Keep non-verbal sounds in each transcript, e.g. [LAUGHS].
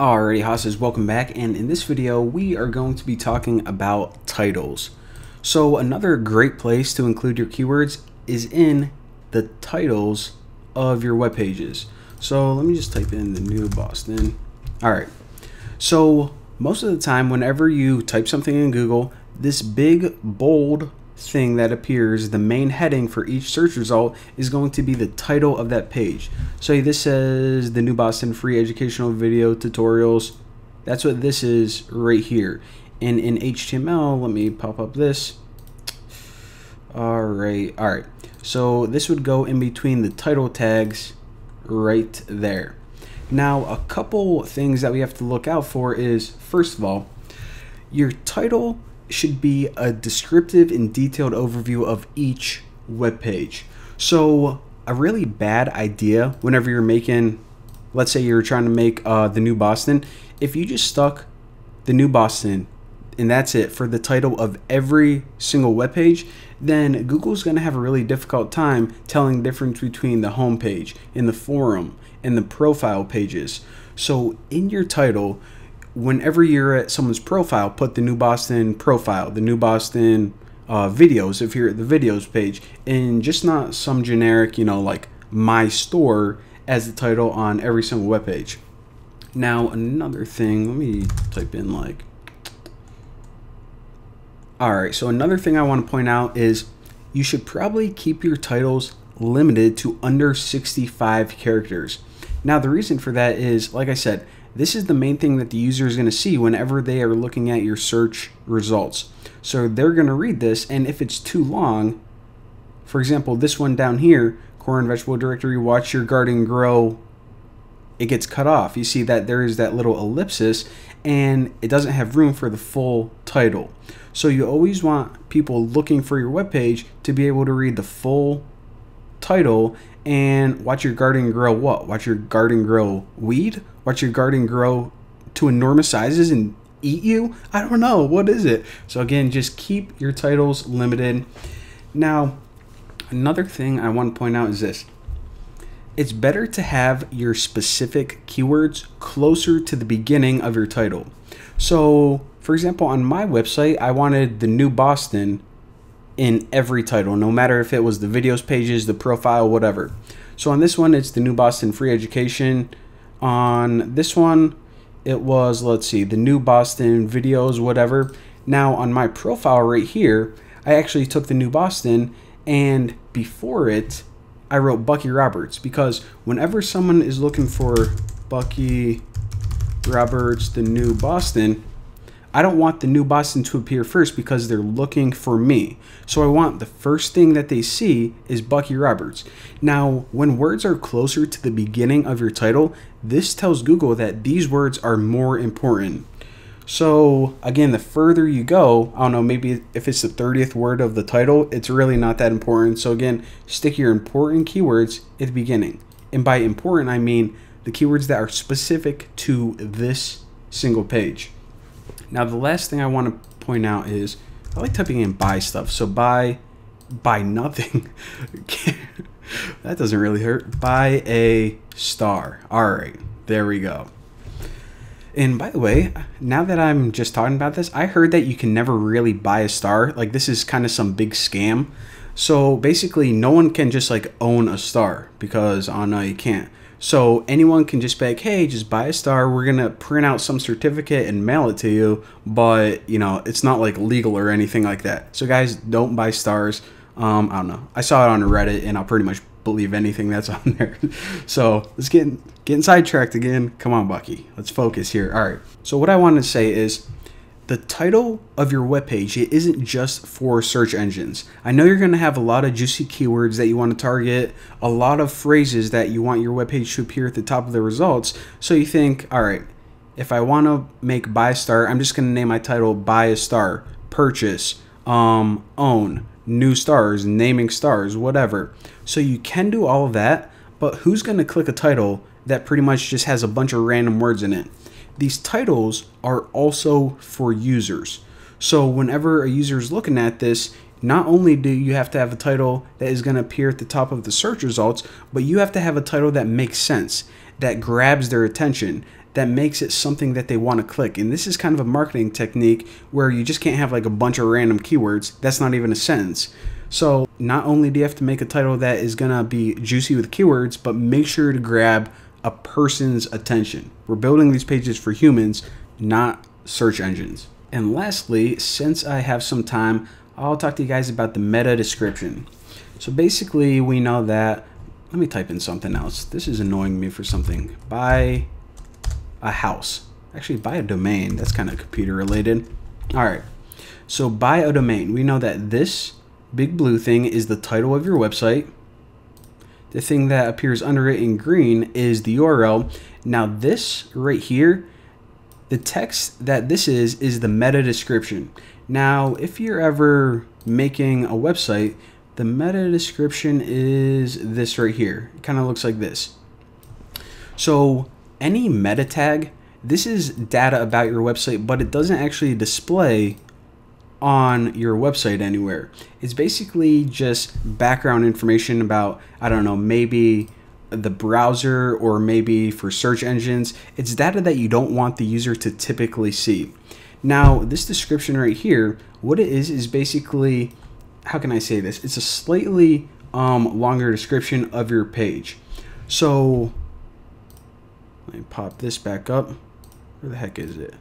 Alrighty, Hosses, welcome back, and in this video, we are going to be talking about titles. So another great place to include your keywords is in the titles of your web pages. So let me just type in the new Boston. Alright, so most of the time, whenever you type something in Google, this big, bold thing that appears, the main heading for each search result is going to be the title of that page. So this says the New Boston Free Educational Video Tutorials. That's what this is right here. And in HTML, let me pop up this. All right, all right. So this would go in between the title tags right there. Now, a couple things that we have to look out for is, first of all, your title should be a descriptive and detailed overview of each web page. So a really bad idea whenever you're making, let's say you're trying to make uh, the new Boston, if you just stuck the new Boston and that's it for the title of every single web page, then Google's going to have a really difficult time telling the difference between the home page and the forum and the profile pages. So in your title, whenever you're at someone's profile, put the New Boston profile, the New Boston uh, videos, if you're at the videos page, and just not some generic, you know, like my store as the title on every single web page. Now, another thing, let me type in like. All right, so another thing I want to point out is you should probably keep your titles limited to under 65 characters. Now, the reason for that is, like I said, this is the main thing that the user is going to see whenever they are looking at your search results. So they're going to read this, and if it's too long, for example, this one down here, corn vegetable directory, watch your garden grow, it gets cut off. You see that there is that little ellipsis, and it doesn't have room for the full title. So you always want people looking for your web page to be able to read the full title and watch your garden grow what? Watch your garden grow weed? Watch your garden grow to enormous sizes and eat you? I don't know. What is it? So, again, just keep your titles limited. Now, another thing I want to point out is this it's better to have your specific keywords closer to the beginning of your title. So, for example, on my website, I wanted the new Boston in every title, no matter if it was the videos pages, the profile, whatever. So on this one, it's the New Boston Free Education. On this one, it was, let's see, the New Boston videos, whatever. Now on my profile right here, I actually took the New Boston and before it, I wrote Bucky Roberts because whenever someone is looking for Bucky Roberts, the New Boston, I don't want the new Boston to appear first because they're looking for me. So I want the first thing that they see is Bucky Roberts. Now, when words are closer to the beginning of your title, this tells Google that these words are more important. So again, the further you go, I don't know, maybe if it's the 30th word of the title, it's really not that important. So again, stick your important keywords at the beginning. And by important, I mean the keywords that are specific to this single page. Now, the last thing I want to point out is I like typing in buy stuff. So buy, buy nothing. [LAUGHS] that doesn't really hurt. Buy a star. All right, there we go. And by the way, now that I'm just talking about this, I heard that you can never really buy a star. Like this is kind of some big scam. So basically, no one can just like own a star because oh no, you can't. So anyone can just be like, hey, just buy a star. We're gonna print out some certificate and mail it to you, but you know, it's not like legal or anything like that. So guys, don't buy stars. Um, I don't know. I saw it on Reddit, and I'll pretty much believe anything that's on [LAUGHS] there. so let's get getting sidetracked again. Come on, Bucky. Let's focus here. All right. So what I wanted to say is the title of your webpage it isn't just for search engines. I know you're going to have a lot of juicy keywords that you want to target, a lot of phrases that you want your webpage to appear at the top of the results. So you think, all right, if I want to make buy a star, I'm just going to name my title buy a star, purchase, um, own, new stars, naming stars, whatever. So you can do all of that, but who's going to click a title that pretty much just has a bunch of random words in it? These titles are also for users. So whenever a user is looking at this, not only do you have to have a title that is going to appear at the top of the search results, but you have to have a title that makes sense, that grabs their attention, that makes it something that they want to click. And this is kind of a marketing technique where you just can't have like a bunch of random keywords. That's not even a sentence. So not only do you have to make a title that is going to be juicy with keywords, but make sure to grab a person's attention. We're building these pages for humans, not search engines. And lastly, since I have some time, I'll talk to you guys about the meta description. So basically, we know that, let me type in something else. This is annoying me for something. Buy a house. Actually, buy a domain. That's kind of computer related. All right. So buy a domain. We know that this big blue thing is the title of your website. The thing that appears under it in green is the URL. Now this right here, the text that this is, is the meta description. Now, if you're ever making a website, the meta description is this right here. It kind of looks like this. So any meta tag, this is data about your website, but it doesn't actually display on your website anywhere. It's basically just background information about, I don't know, maybe the browser or maybe for search engines. It's data that you don't want the user to typically see. Now, this description right here, what it is is basically, how can I say this? It's a slightly um, longer description of your page. So, let me pop this back up. Where the heck is it?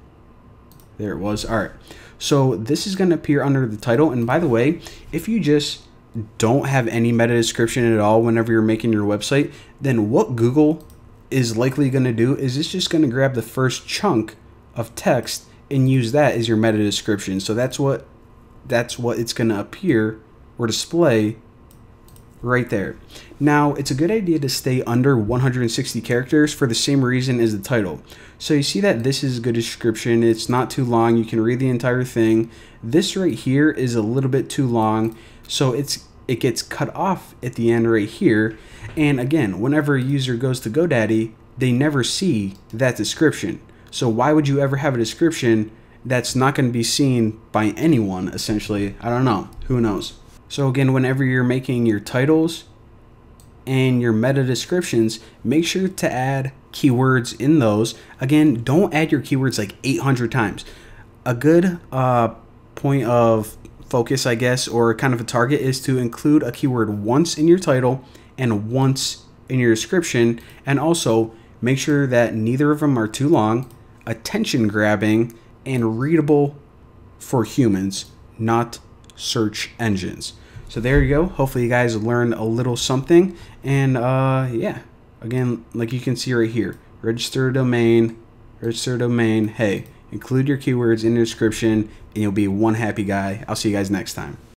There it was. All right. So this is going to appear under the title. And by the way, if you just don't have any meta description at all whenever you're making your website, then what Google is likely going to do is it's just going to grab the first chunk of text and use that as your meta description. So that's what that's what it's going to appear or display right there. Now, it's a good idea to stay under 160 characters for the same reason as the title. So you see that this is a good description. It's not too long. You can read the entire thing. This right here is a little bit too long. So it's it gets cut off at the end right here. And again, whenever a user goes to GoDaddy, they never see that description. So why would you ever have a description that's not going to be seen by anyone, essentially? I don't know. Who knows? So again, whenever you're making your titles and your meta descriptions, make sure to add keywords in those. Again, don't add your keywords like 800 times. A good uh, point of focus, I guess, or kind of a target is to include a keyword once in your title and once in your description. And also make sure that neither of them are too long, attention grabbing, and readable for humans, not search engines. So there you go. Hopefully you guys learned a little something. And uh, yeah, again, like you can see right here, register domain, register domain. Hey, include your keywords in the description and you'll be one happy guy. I'll see you guys next time.